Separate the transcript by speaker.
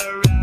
Speaker 1: Around